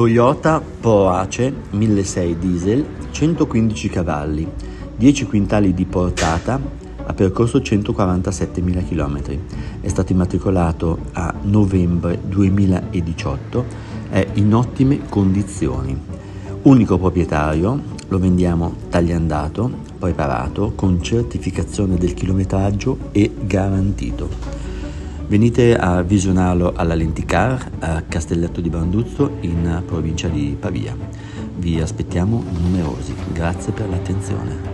Toyota Proace 1600 diesel 115 cavalli 10 quintali di portata ha percorso 147.000 km è stato immatricolato a novembre 2018 è in ottime condizioni. Unico proprietario lo vendiamo tagliandato preparato con certificazione del chilometraggio e garantito Venite a visionarlo alla Lenticar a Castelletto di Branduzzo in provincia di Pavia. Vi aspettiamo numerosi. Grazie per l'attenzione.